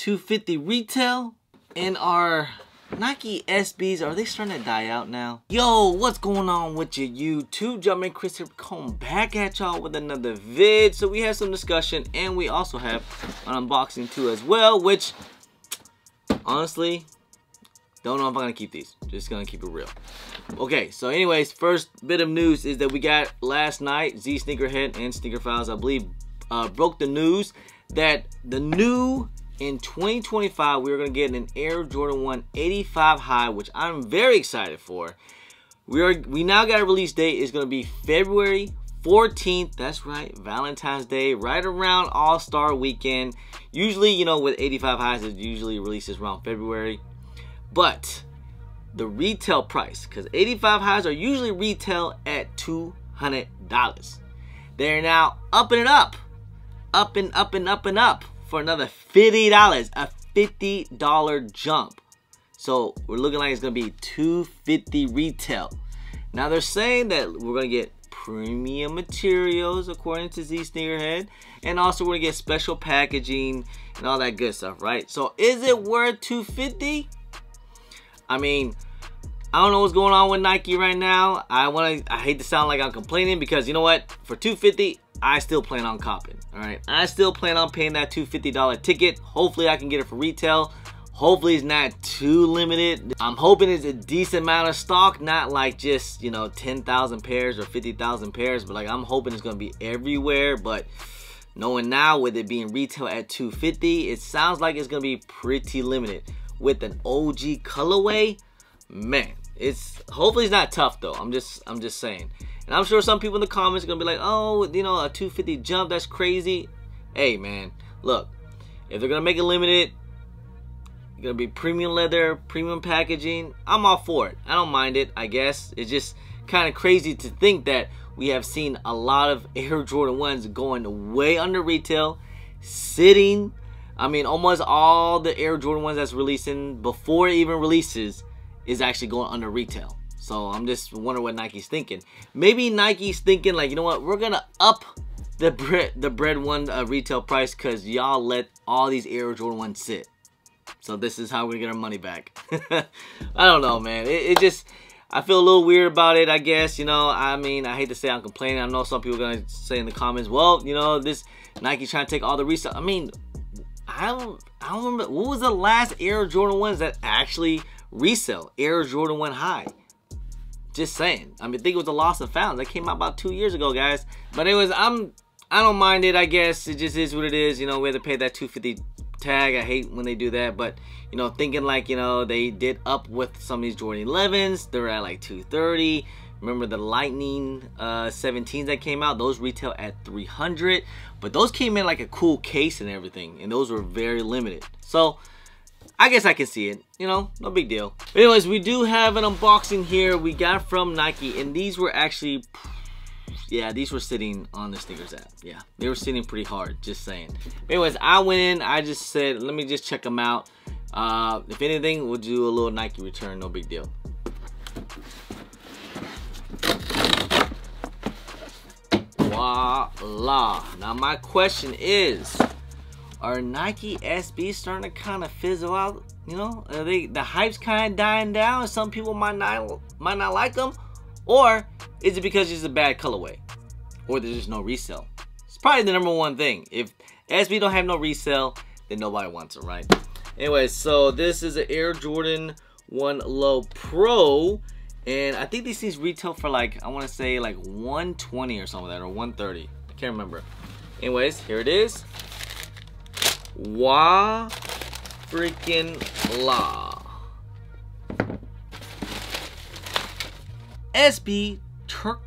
250 retail and our Nike SBs, are they starting to die out now? Yo, what's going on with your YouTube? JumperMan Kris here, coming back at y'all with another vid. So we have some discussion and we also have an unboxing too as well, which honestly, don't know if I'm gonna keep these. Just gonna keep it real. Okay, so anyways, first bit of news is that we got last night, Z Sneakerhead and Sneaker Files, I believe, uh, broke the news that the new in 2025 we're gonna get an Air Jordan 1 85 high, which I'm very excited for. We are we now got a release date. It's gonna be February 14th. That's right, Valentine's Day, right around All Star Weekend. Usually, you know, with 85 highs, it usually releases around February. But the retail price, because 85 highs are usually retail at $200. They're now upping it up, up and up and up and up for another $50, a $50 jump. So we're looking like it's gonna be 250 retail. Now they're saying that we're gonna get premium materials according to Z Sneakerhead, and also we're gonna get special packaging and all that good stuff, right? So is it worth 250? I mean, I don't know what's going on with Nike right now. I want to. I hate to sound like I'm complaining because you know what? For 250, I still plan on copping. All right, I still plan on paying that $250 ticket. Hopefully, I can get it for retail. Hopefully, it's not too limited. I'm hoping it's a decent amount of stock, not like just you know 10,000 pairs or 50,000 pairs, but like I'm hoping it's gonna be everywhere. But knowing now with it being retail at 250, it sounds like it's gonna be pretty limited with an OG colorway, man, it's hopefully it's not tough though. I'm just I'm just saying. And I'm sure some people in the comments are gonna be like, oh, you know, a 250 jump, that's crazy. Hey man, look, if they're gonna make it limited, gonna be premium leather, premium packaging, I'm all for it. I don't mind it, I guess. It's just kind of crazy to think that we have seen a lot of Air Jordan 1s going way under retail, sitting I mean, almost all the Air Jordan ones that's releasing before it even releases is actually going under retail. So I'm just wondering what Nike's thinking. Maybe Nike's thinking like, you know what, we're gonna up the Bred the Bred one uh, retail price because y'all let all these Air Jordan ones sit. So this is how we get our money back. I don't know, man. It, it, just I feel a little weird about it. I guess you know. I mean, I hate to say I'm complaining. I know some people are gonna say in the comments, well, you know, this Nike's trying to take all the resale. I mean, I don't, I don't remember. What was the last Air Jordan 1s that actually resell? Air Jordan 1 High. Just saying. I mean, I think it was a Lost and Found. That came out about two years ago, guys. But anyways, I'm, I don't mind it, I guess. It just is what it is. You know, we had to pay that 250 tag. I hate when they do that. But, you know, thinking like, you know, they did up with some of these Jordan 11s. They're at like 230. Remember the Lightning uh, 17s that came out? Those retail at 300 but those came in like a cool case and everything, and those were very limited. So, I guess I can see it. You know, no big deal. Anyways, we do have an unboxing here we got from Nike, and these were actually, yeah, these were sitting on the sneakers app. Yeah, they were sitting pretty hard, just saying. Anyways, I went in, I just said, let me just check them out. Uh, if anything, we'll do a little Nike return, no big deal. Voila. Now my question is, are Nike SB starting to kind of fizzle out? You know, they the hype's kind of dying down? Some people might not might not like them, or is it because it's a bad colorway, or there's just no resale? It's probably the number one thing. If SB don't have no resale, then nobody wants it, right? Anyway, so this is an Air Jordan 1 Low Pro. And I think these things retail for like, I want to say like 120 or something like that, or 130. I can't remember. Anyways, here it is. Wah freaking la. SB Turk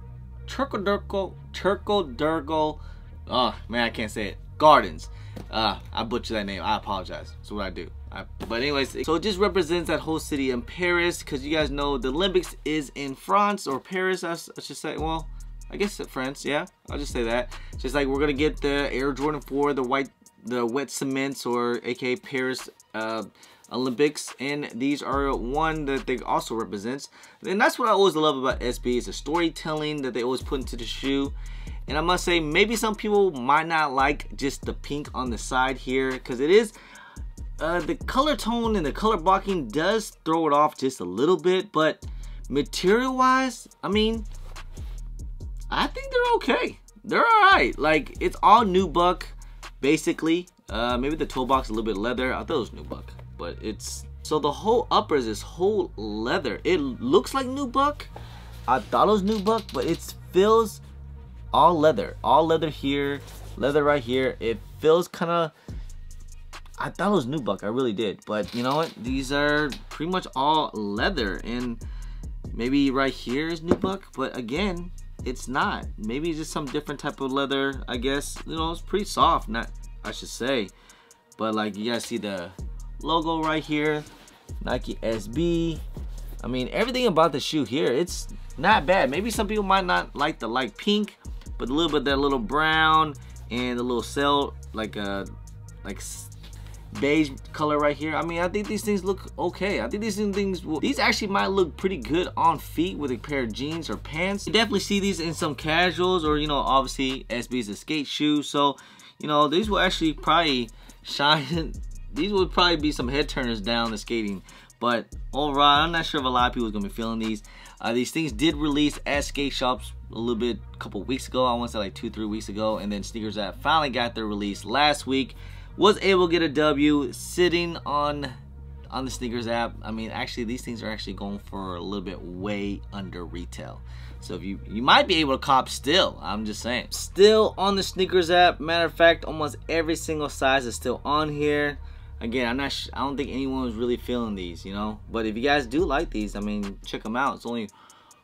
Turco Durgo. Oh man, I can't say it. Gardens. Uh, I butchered that name. I apologize. That's what I do. I, but anyways, so it just represents that whole city in Paris because you guys know the Olympics is in France or Paris, I, I should say. Well, I guess France, yeah. I'll just say that. Just like we're gonna get the Air Jordan 4, the white, the wet cements or aka Paris uh, Olympics, and these are one that they also represents. And that's what I always love about SB is the storytelling that they always put into the shoe. And I must say, maybe some people might not like just the pink on the side here because it is uh, the color tone and the color blocking does throw it off just a little bit, but material wise, I mean, I think they're okay. They're all right. Like it's all nubuck, basically. Uh, maybe the toe box a little bit leather. I thought it was nubuck, but it's so the whole upper is this whole leather. It looks like nubuck. I thought it was nubuck, but it feels all leather. All leather here, leather right here. It feels kind of. I thought it was nubuck. I really did, but you know what? These are pretty much all leather, and maybe right here is nubuck, but again, it's not. Maybe it's just some different type of leather. I guess you know it's pretty soft. Not I should say, but like you guys see the logo right here, Nike SB. I mean everything about the shoe here. It's not bad. Maybe some people might not like the light pink, but a little bit that little brown and the little cell like a uh, like beige color right here. I mean, I think these things look okay. I think these things, will, these actually might look pretty good on feet with a pair of jeans or pants. You definitely see these in some casuals or, you know, obviously SB's a skate shoe. So, you know, these will actually probably shine. these would probably be some head turners down the skating. But overall, I'm not sure if a lot of people are to be feeling these. Uh, these things did release at skate shops a little bit, a couple weeks ago. I want to say like two, three weeks ago. And then Sneakers App finally got their release last week was able to get a W sitting on on the sneakers app. I mean, actually, these things are actually going for a little bit way under retail. So if you you might be able to cop still. I'm just saying. Still on the sneakers app. Matter of fact, almost every single size is still on here. Again, I'm not. I don't think anyone was really feeling these, you know. But if you guys do like these, I mean, check them out. It's only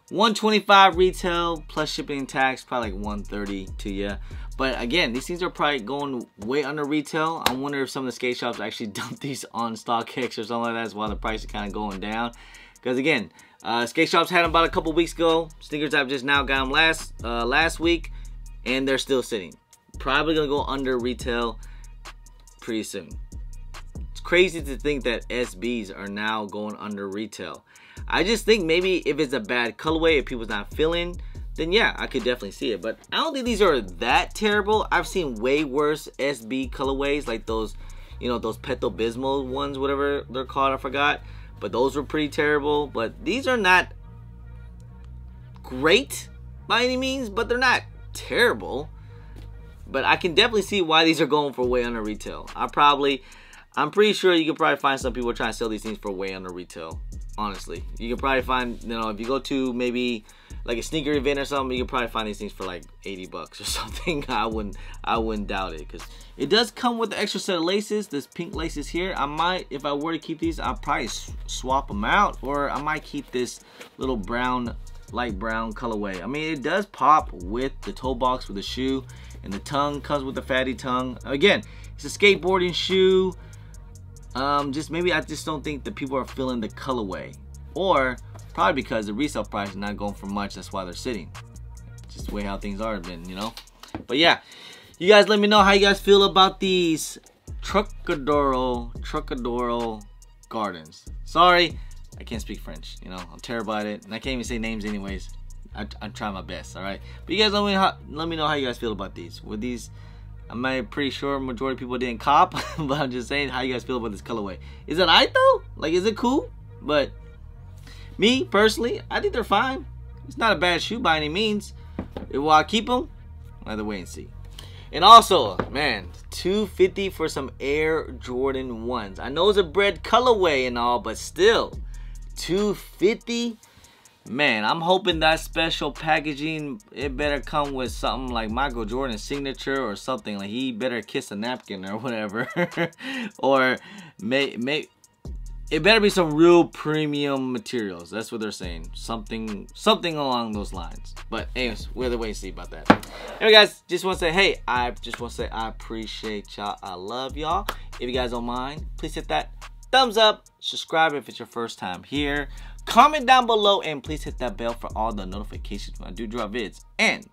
125 retail plus shipping and tax, probably like 130 to you. But again, these things are probably going way under retail. I wonder if some of the skate shops actually dump these on StockX or something like that. That's why the price is kind of going down. Because again, uh, skate shops had them about a couple weeks ago. Sneakers have just now got them last uh, last week, and they're still sitting. Probably gonna go under retail pretty soon. It's crazy to think that SBs are now going under retail. I just think maybe if it's a bad colorway, if people's not feeling then yeah, I could definitely see it. But I don't think these are that terrible. I've seen way worse SB colorways, like those, you know, those Pepto Bismol ones, whatever they're called, I forgot. But those were pretty terrible. But these are not great by any means, but they're not terrible. But I can definitely see why these are going for way under retail. I probably, I'm pretty sure you could probably find some people trying to sell these things for way under retail. Honestly, you can probably find, you know, if you go to maybe like a sneaker event or something, you can probably find these things for like 80 bucks or something. I wouldn't I wouldn't doubt it because it does come with the extra set of laces. This pink laces here. I might, if I were to keep these, I'll probably swap them out or I might keep this little brown, light brown colorway. I mean, it does pop with the toe box with the shoe and the tongue comes with the fatty tongue. Again, it's a skateboarding shoe. Um, just maybe I just don't think that people are feeling the colorway or Probably because the resale price is not going for much. That's why they're sitting. Just the way how things are been, you know. But yeah, you guys let me know how you guys feel about these Trocadero Trocadero Gardens. Sorry, I can't speak French. You know, I'm terrible at it, and I can't even say names anyways. I, I'm trying my best. All right, but you guys let me let me know how you guys feel about these. With these, I'm pretty sure majority of people didn't cop, but I'm just saying how you guys feel about this colorway. Is it I though? Like, is it cool? But me, personally, I think they're fine. It's not a bad shoe by any means. Will I keep them? I'll wait and see. And also, man, 250 for some Air Jordan 1s. I know it's a Bred colorway and all, but still, 250 Man, I'm hoping that special packaging, it better come with something like Michael Jordan's signature or something. Like he better kiss a napkin or whatever. or may, may, it better be some real premium materials. That's what they're saying. Something something along those lines. But anyways, the wait and see about that. Anyway guys, just want to say, hey, I just want to say I appreciate y'all. I love y'all. If you guys don't mind, please hit that thumbs up. Subscribe if it's your first time here. Comment down below and please hit that bell for all the notifications when I do drop vids. And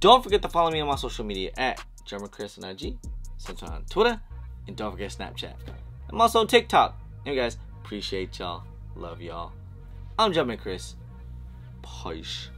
don't forget to follow me on my social media at JumperMan Kris on IG, sometime on Twitter, and don't forget Snapchat. I'm also on TikTok. Anyway, guys, appreciate y'all. Love y'all. I'm JumperMan Kris. Peace.